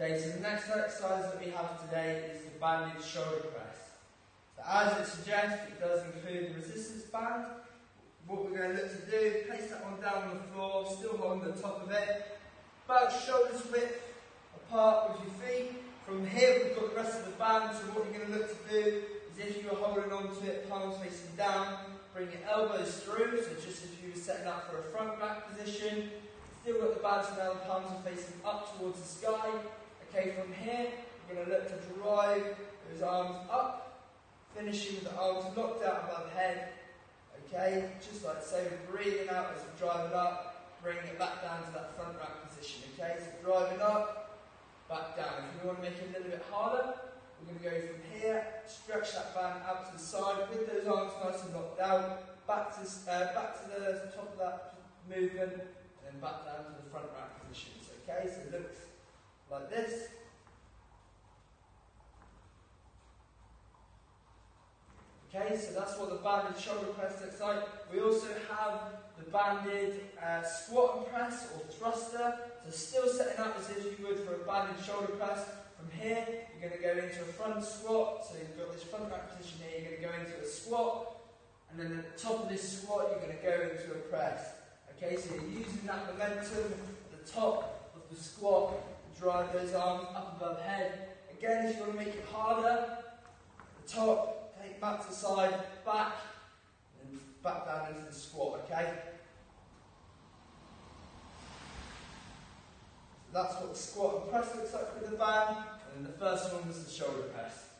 Okay, so the next exercise that we have today is the banded shoulder press. So as it suggests, it does include the resistance band. What we're going to look to do, place that one down on the floor, still holding the top of it, about shoulders width apart with your feet. From here we've got the rest of the band, so what you're going to look to do is if you were holding onto it, palms facing down, bring your elbows through, so just as you were setting up for a front rack position, still got the band the palms are facing up towards the sky, Okay, from here, we're going to look to drive those arms up, finishing with the arms locked out above the head. Okay, just like so, breathing out as we drive it up, bringing it back down to that front rack position. Okay, so driving up, back down. If you want to make it a little bit harder, we're going to go from here, stretch that band out to the side with those arms nice and locked down, back to, uh, back to the top of that movement, and then back down to the front rack positions. Okay, so it like this. Okay, so that's what the banded shoulder press looks like. We also have the banded uh, squat and press or thruster. So still setting up as if you would for a banded shoulder press. From here, you're going to go into a front squat. So you've got this front rack position here. You're going to go into a squat. And then at the top of this squat, you're going to go into a press. Okay, so you're using that momentum at the top of the squat drive those arms up above head. Again, if you want to make it harder, the top, take back to side, back, and back down into the squat, okay? So that's what the squat and press looks like with the band, and the first one was the shoulder press.